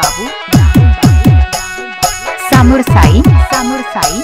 Babu सामुर Sai सामुर Sai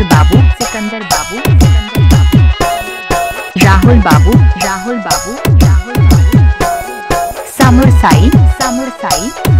Sikandar Babu. Sikandar Babu. Rahul Babu. Rahul Babu. Rahul Babu. सामुर Sai. सामुर Sai.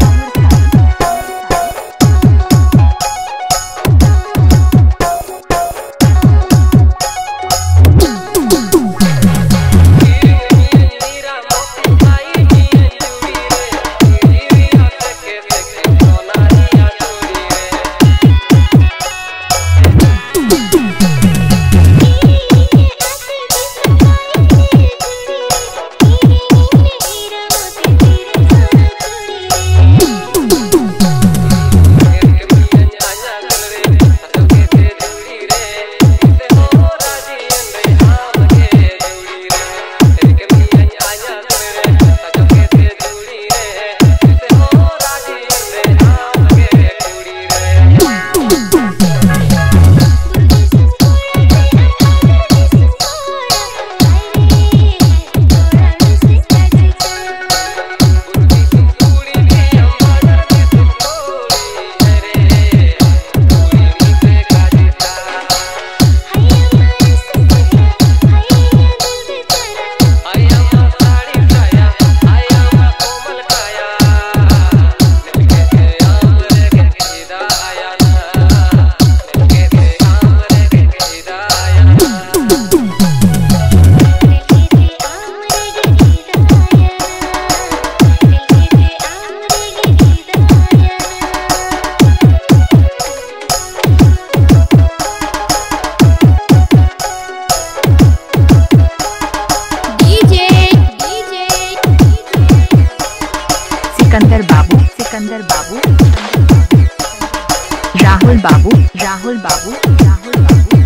Rahul Babu Rahul Babu Rahul Babu.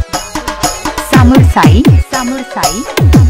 सामुर Sai सामुर Sai.